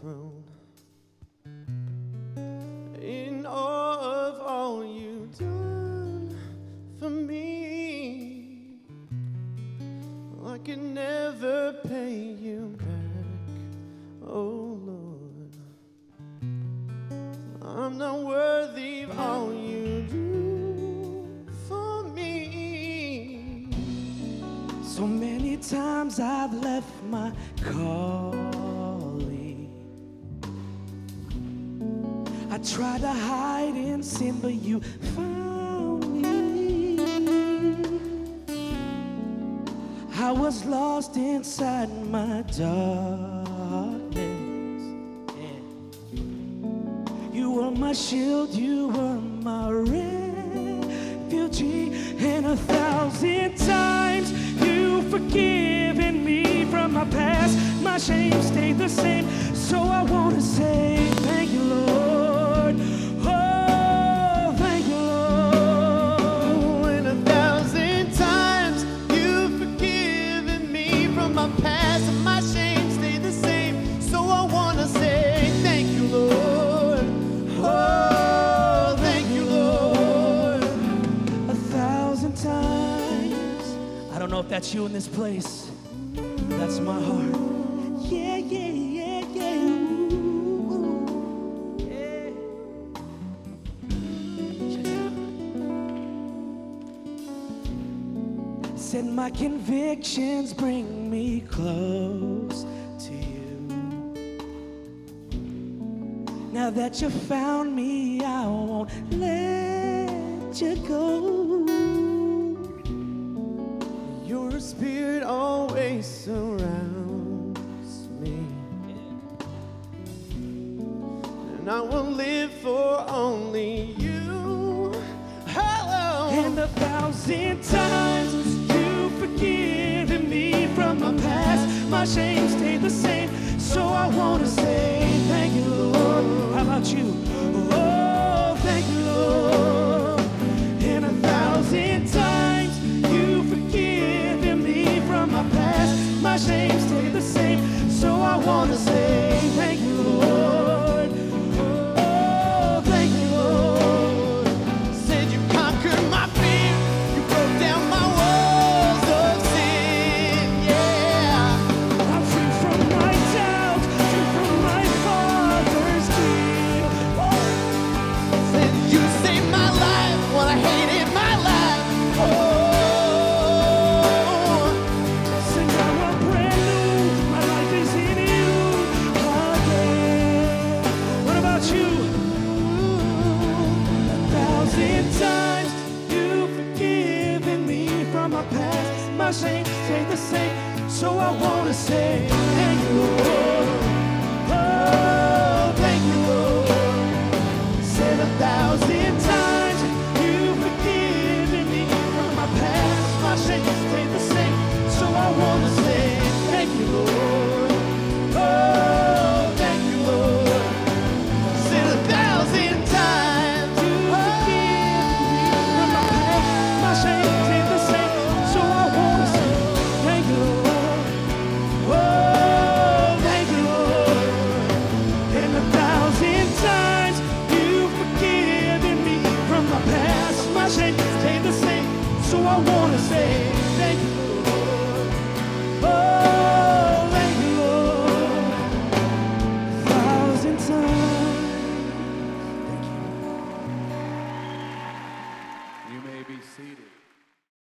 throne. In awe of all you've done for me, I can never pay you back, oh Lord. I'm not worthy of all you do for me. So many times I've left my calling. I tried to hide in sin, but you found me. I was lost inside my darkness. Yeah. You were my shield, you were my refugee, and a thousand times you've forgiven me from my past. My shame stayed the same, so I want to say thank you, Lord. I don't know if that's you in this place. That's my heart. Yeah, yeah, yeah, yeah. Ooh, my convictions bring me close to you. Now that you found me, I won't let you go. Your spirit always surrounds me. And I will live for only you. Oh, And a thousand times you've forgiven me from my past. My shame stayed the same. So I want to say thank you, Lord. How about you? Oh, I thousand times you've forgiven me from my past. My shame the same, so I wanna say thank you, Lord. Oh, thank you, Lord. Said a thousand times So I want to say thank you, Lord. Oh.